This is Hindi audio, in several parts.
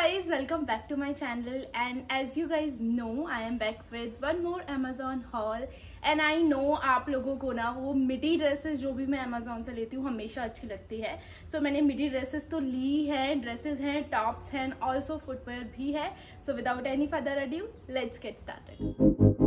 guys welcome back to my channel and as you guys know I am back with one more Amazon haul and I know आप लोगों को ना वो मिडी ड्रेसेस जो भी मैं Amazon से लेती हूँ हमेशा अच्छी लगती है सो so, मैंने मिडी ड्रेसेस तो ली है ड्रेसेस हैं टॉप्स हैं ऑल्सो फुटवेयर भी है so without any further adieu let's get started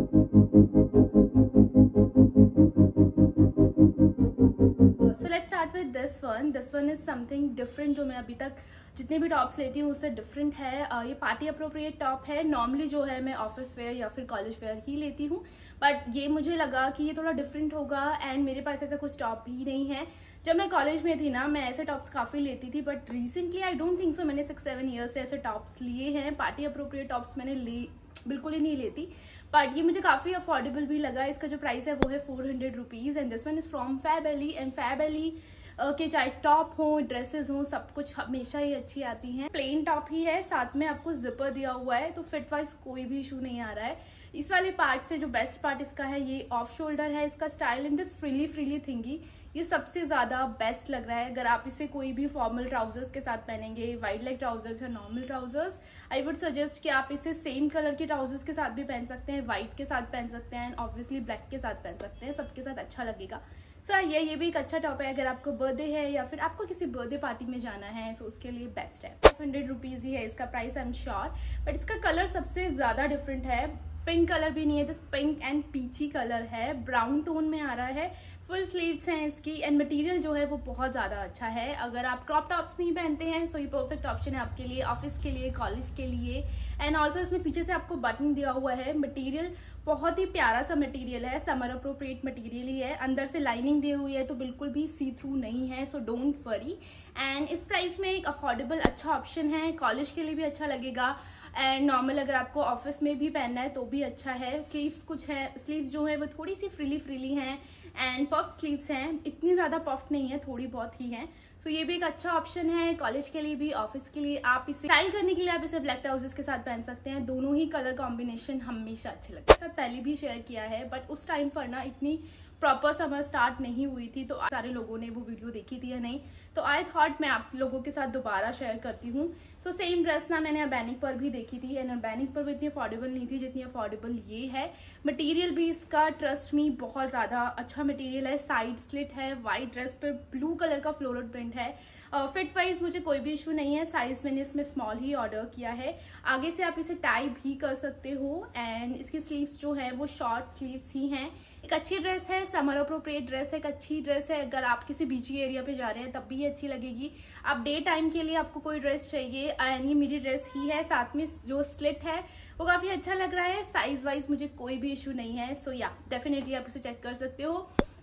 one this one is something different जो मैं अभी तक जितने भी टॉप्स लेती हूँ उससे डिफरेंट है। uh, ये पार्टी अप्रोप्रिएट टॉप है। नॉर्मली जो है मैं ऑफ़िस वेयर या फिर कॉलेज वेयर ही लेती हूँ। बट ये मुझे लगा कि ये थोड़ा डिफरेंट होगा एंड मेरे पास ऐसा कुछ टॉप ही नहीं है। जब मैं कॉलेज में थी ना मैं ऐसे टॉप्स काफ़ी लेती थी but recently I don't think so मैंने सिक्स सेवन ईयर्स से ऐसे टॉप्स लिए हैं। पार्टी अप्रोप्रिएट टॉप्स मैंने ली बिल्कुल ही नहीं लेती। बट ये मुझे काफ़ी अफोर्डेबल भी लगा। इसका जो प्राइस है वो है four hundred rupees and this one is from Fab Alley and Fab Alley के चाहे टॉप हो ड्रेसेस हो, सब कुछ हमेशा ही अच्छी आती हैं। प्लेन टॉप ही है, साथ में आपको जिपर दिया हुआ है तो फिट वाइज कोई भी इशू नहीं आ रहा है। इस वाले पार्ट से जो बेस्ट पार्ट इसका है, ये ऑफ़ शोल्डर है, इसका style in this frilly frilly thingy ये सबसे ज़्यादा बेस्ट लग रहा है। अगर आप इसे कोई भी फॉर्मल ट्राउजर्स के साथ पहनेंगे वाइड लेग ट्राउजर्स या normal trousers I would suggest कि आप इसे सेम कलर के ट्राउजर्स के साथ भी पहन सकते हैं व्हाइट के साथ पहन सकते हैं एंड ऑब्वियसली ब्लैक के साथ पहन सकते हैं, सबके साथ अच्छा लगेगा। सो so, ये ये भी एक अच्छा टॉप है अगर आपको बर्थडे है या फिर आपको किसी बर्थडे पार्टी में जाना है तो उसके लिए बेस्ट है। फाइव हंड्रेड रुपीज़ ही है इसका price I am sure but इसका कलर सबसे ज़्यादा डिफरेंट है। पिंक कलर भी नहीं है this pink and peachy colour है। ब्राउन टोन में आ रहा है। फुल स्लीव्स हैं इसकी एंड मटेरियल जो है वो बहुत ज़्यादा अच्छा है। अगर आप क्रॉप टॉप्स नहीं पहनते हैं तो ये परफेक्ट ऑप्शन है आपके लिए ऑफ़िस के लिए कॉलेज के लिए। एंड ऑल्सो इसमें पीछे से आपको बटन दिया हुआ है मटेरियल बहुत ही प्यारा सा मटेरियल है समर अप्रोप्रिएट मटेरियल ही है। अंदर से लाइनिंग दी हुई है तो बिल्कुल भी सी थ्रू नहीं है सो डोंट वरी एंड इस प्राइस में एक अफोर्डेबल अच्छा ऑप्शन है कॉलेज के लिए भी अच्छा लगेगा। एंड नॉर्मल अगर आपको ऑफ़िस में भी पहनना है तो भी अच्छा है। स्लीव्स कुछ है स्लीव्स जो है वो थोड़ी सी फ्रीली फ्रीली हैं एंड पफ स्लीव्स हैं। इतनी ज़्यादा पफ नहीं है, थोड़ी बहुत ही है। तो ये भी एक अच्छा ऑप्शन है कॉलेज के लिए भी ऑफ़िस के लिए। आप इसे स्टाइल करने के लिए आप इसे ब्लैक ट्राउजर्स के साथ पहन सकते हैं। दोनों ही कलर कॉम्बिनेशन हमेशा अच्छे लगते हैं। साथ पहले भी शेयर किया है बट उस टाइम पर ना इतनी प्रॉपर समर स्टार्ट नहीं हुई थी तो सारे लोगों ने वो वीडियो देखी थी या नहीं? तो आई थॉट मैं आप लोगों के साथ दोबारा शेयर करती हूँ। सो सेम ड्रेस ना मैंने अबैनिक पर भी देखी थी एंड अबैनिक पर भी इतनी अफोर्डेबल नहीं थी जितनी अफोर्डेबल ये है। मटेरियल भी इसका ट्रस्ट मी बहुत ज़्यादा अच्छा मटेरियल है। साइड स्लिट है वाइट ड्रेस पर ब्लू कलर का फ्लोरल प्रिंट है। फिट वाइज मुझे कोई भी इशू नहीं है। साइज़ मैंने इसमें स्मॉल ही ऑर्डर किया है। आगे से आप इसे टाई भी कर सकते हो एंड इसकी स्लीव्स जो है वो शॉर्ट स्लीव्स ही हैं। एक अच्छी ड्रेस है समर अप्रोप्रिएट ड्रेस है, एक अच्छी ड्रेस है। अगर आप किसी बीची एरिया पे जा रहे हैं, तब भी ये अच्छी लगेगी। आप डे टाइम के लिए आपको कोई ड्रेस चाहिए एंड ये मेरी ड्रेस ही है, साथ में जो स्लिट है, वो काफ़ी अच्छा लग रहा है। साइज़ वाइज मुझे कोई भी इशू नहीं है सो या डेफिनेटली आप इसे चेक कर सकते हो।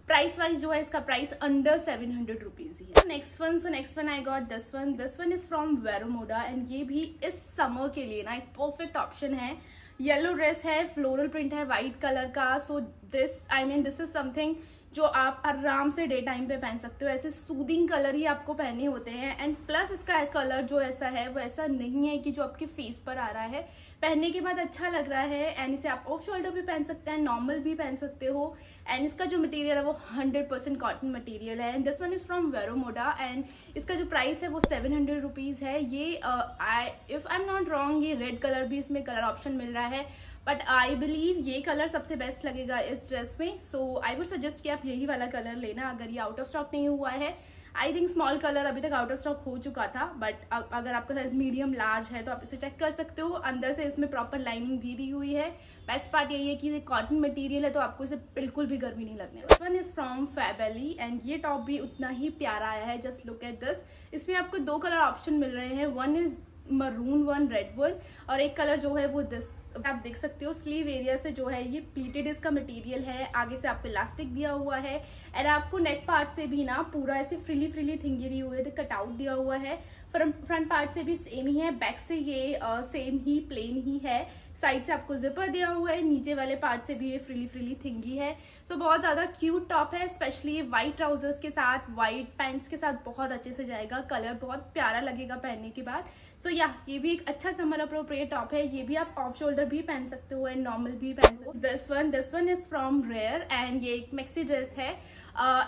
प्राइस वाइज जो है, इसका price under seven hundred rupees ही है। Next one so next one I got this one this one is from Vero Moda and ये भी इस समर के लिए ना, एक परफेक्ट ऑप्शन है। येलो ड्रेस है फ्लोरल प्रिंट है वाइट कलर का। So this I mean this is something जो आप आराम से डे टाइम पे पहन सकते हो। ऐसे सूदिंग कलर ही आपको पहने होते हैं। एंड प्लस इसका कलर जो ऐसा है, वो ऐसा नहीं है कि जो आपके फेस पर आ रहा है। पहनने के बाद अच्छा लग रहा है एंड इसे आप ऑफ़ शोल्डर भी पहन सकते हैं नॉर्मल भी पहन सकते हो। एंड इसका जो मटेरियल है, वो 100% परसेंट कॉटन मटेरियल है। And this one is from Vero Moda and इसका जो प्राइस है, वो सेवन हंड्रेड रुपीज़ है। ये I if I am not wrong ये रेड कलर भी इसमें कलर ऑप्शन मिल रहा है। बट आई बिलीव ये कलर सबसे बेस्ट लगेगा इस ड्रेस में। सो आई वुड सजेस्ट कि आप यही वाला कलर लेना, अगर ये आउट ऑफ़ स्टॉक नहीं हुआ है आई थिंक स्मॉल कलर अभी तक आउट ऑफ़ स्टॉक हो चुका था बट अगर आपका साइज़ मीडियम लार्ज है तो आप इसे चेक कर सकते हो। अंदर से इसमें प्रॉपर लाइनिंग भी दी हुई है। बेस्ट पार्ट यही है कि ये कॉटन मटेरियल है तो आपको इसे बिल्कुल भी गर्मी नहीं लगने one is from Fab Alley and ये टॉप भी उतना ही प्यारा आया है जस्ट लुक एट दिस इसमें आपको दो कलर ऑप्शन मिल रहे हैं। One is maroon one red one और एक कलर जो है वो दिस आप देख सकते हो स्लीव एरिया से जो है ये प्लीटेड इसका मटेरियल है आगे से आपको इलास्टिक दिया हुआ है एंड आपको नेक पार्ट से भी ना पूरा ऐसे फ्रीली फ्रीली थिंगी दी हुई है कटआउट दिया हुआ है। फ्रंट पार्ट से भी सेम ही है बैक से ये आ, सेम ही प्लेन ही है। साइड से आपको जिपर दिया हुआ है नीचे वाले पार्ट से भी ये फ्रीली फ्रीली थिंगी है। तो बहुत ज़्यादा क्यूट टॉप है स्पेशली ये व्हाइट ट्राउजर्स के साथ व्हाइट पैंट्स के साथ बहुत अच्छे से जाएगा कलर बहुत प्यारा लगेगा पहनने के बाद। सो so, या yeah, ये भी एक अच्छा समर अप्रोप्रिएट टॉप है. ये भी आप ऑफ़ शोल्डर भी पहन सकते हो एंड नॉर्मल भी पहन सकते हो. This one this one is from Rare and ये एक मैक्सी ड्रेस है.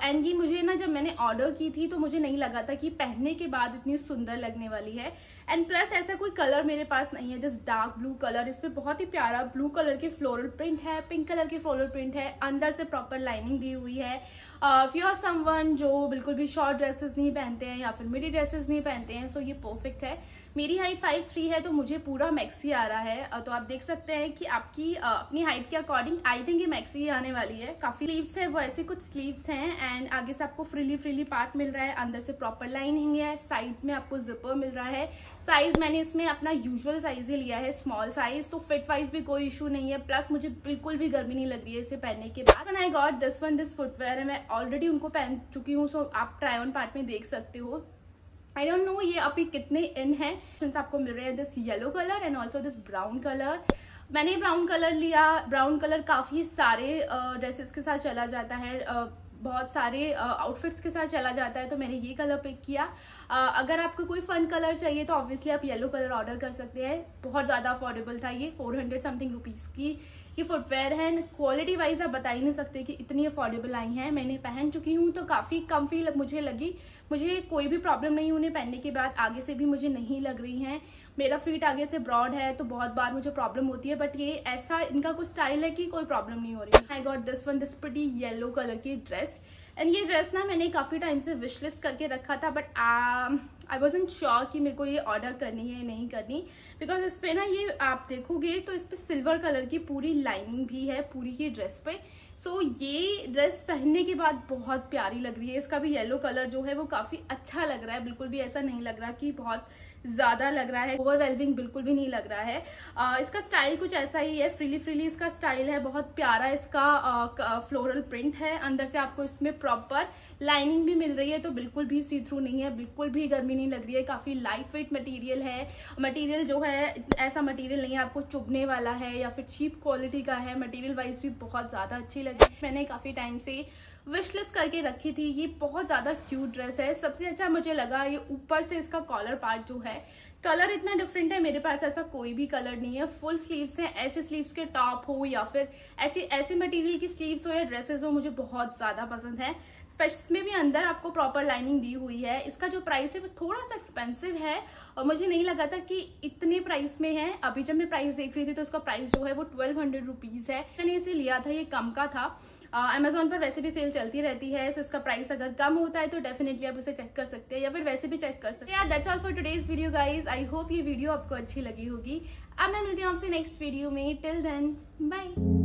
एंड uh, ये मुझे ना जब मैंने ऑर्डर की थी तो मुझे नहीं लगा था कि पहनने के बाद इतनी सुंदर लगने वाली है. एंड प्लस ऐसा कोई कलर मेरे पास नहीं है. दिस डार्क ब्लू कलर इस पर बहुत ही प्यारा ब्लू कलर के फ्लोरल प्रिंट है पिंक कलर के फ्लोरल प्रिंट है. अंदर से प्रॉपर लाइनिंग दी हुई है. फ्यू आर समवन जो बिल्कुल भी शॉर्ट ड्रेसेस नहीं पहनते हैं या फिर मिडी ड्रेसेस नहीं पहनते हैं सो so ये परफेक्ट है. मेरी हाइट फाइव थ्री है तो मुझे पूरा मैक्सी आ रहा है। तो आप देख सकते हैं कि आपकी अपनी हाइट के अकॉर्डिंग आई थिंक ये मैक्सी आने वाली है। काफ़ी स्लीव्स है, वो ऐसे कुछ स्लीव्स हैं एंड आगे से आपको फ्रीली फ्रीली पार्ट मिल रहा है। अंदर से प्रॉपर लाइनिंग है साइड में आपको जिपर मिल रहा है। साइज़ मैंने इसमें अपना यूजुअल साइज़ ही लिया है स्मॉल साइज़ तो फिट वाइज भी कोई इशू नहीं है। प्लस मुझे बिल्कुल भी गर्मी नहीं लग रही है इसे पहनने के बाद। I got this one this footwear है, मैं ऑलरेडी उनको पहन चुकी हूँ सो आप ट्राई ऑन पार्ट में देख सकते हो। आई डोंट नो ये अभी कितने इन है आपको मिल रहे हैं this yellow colour and also this brown colour मैंने ब्राउन कलर लिया ब्राउन कलर काफ़ी सारे ड्रेसेस uh, के साथ चला जाता है uh, बहुत सारे आउटफिट्स के साथ चला जाता है तो मैंने ये कलर पिक किया। uh, अगर आपको कोई फन कलर चाहिए तो ऑब्वियसली आप येलो कलर ऑर्डर कर सकते हैं। बहुत ज़्यादा अफोर्डेबल था ये 400 समथिंग रुपीज़ की। ये फुटवेयर है क्वालिटी वाइज आप बता ही नहीं सकते कि इतनी अफोर्डेबल आई हैं। मैंने पहन चुकी हूँ तो काफ़ी कम्फी मुझे लगी। मुझे कोई भी प्रॉब्लम नहीं उन्हें पहनने के बाद आगे से भी मुझे नहीं लग रही हैं। मेरा फीट आगे से ब्रॉड है तो बहुत बार मुझे प्रॉब्लम होती है बट ये ऐसा इनका कुछ स्टाइल है कि कोई प्रॉब्लम नहीं हो रही। I got this one this pretty yellow colour की ड्रेस एंड ये ड्रेस ना मैंने काफ़ी टाइम से विश लिस्ट करके रखा था but I was in sure कि मेरे को ये ऑर्डर करनी है नहीं करनी। बिकॉज़ इस पर ना ये आप देखोगे तो इस पर सिल्वर कलर की पूरी लाइनिंग भी है, पूरी ही ड्रेस पे। सो so, ये ड्रेस पहनने के बाद बहुत प्यारी लग रही है। इसका भी येलो कलर जो है वो काफ़ी अच्छा लग रहा है। बिल्कुल भी ऐसा नहीं लग रहा कि बहुत ज़्यादा लग रहा है ओवरवेलमिंग बिल्कुल भी नहीं लग रहा है। आ, इसका स्टाइल कुछ ऐसा ही है फ्रीली फ्रीली इसका स्टाइल है बहुत प्यारा इसका आ, फ्लोरल प्रिंट है। अंदर से आपको इसमें प्रॉपर लाइनिंग भी मिल रही है तो बिल्कुल भी सी थ्रू नहीं है बिल्कुल भी गर्मी नहीं लग रही है। काफ़ी लाइट वेट मटीरियल है। मटीरियल जो है ऐसा मटीरियल नहीं है आपको चुभने वाला है या फिर चीप क्वालिटी का है। मटीरियल वाइज भी बहुत ज़्यादा अच्छी लगी। मैंने काफ़ी टाइम से विशलिस करके रखी थी। ये बहुत ज़्यादा क्यूट ड्रेस है। सबसे अच्छा मुझे लगा ये ऊपर से इसका कॉलर पार्ट जो है। कलर इतना डिफरेंट है, मेरे पास ऐसा कोई भी कलर नहीं है। फुल स्लीव्स है, ऐसे स्लीव्स के टॉप हो या फिर ऐसी, ऐसे मटेरियल की स्लीव्स हो या ड्रेसेस हो मुझे बहुत ज़्यादा पसंद है। इसमें भी अंदर आपको प्रॉपर लाइनिंग दी हुई है। इसका जो प्राइस है, वो थोड़ा सा एक्सपेंसिव है और मुझे नहीं लगा था कि इतने प्राइस में है। अभी जब मैं प्राइस देख रही थी तो उसका प्राइस जो है, वो ट्वेल्व हंड्रेड रुपीज़ है। मैंने इसे लिया था, ये कम का था। अमेजोन पर वैसे भी सेल चलती रहती है सो इसका प्राइस अगर कम होता है तो डेफिनेटली आप उसे चेक कर सकते हैं या फिर वैसे भी चेक कर सकते हैं। That's all for today's video guys I hope ये वीडियो आपको अच्छी लगी होगी। अब मैं मिलती हूँ आपसे नेक्स्ट वीडियो में. Till then bye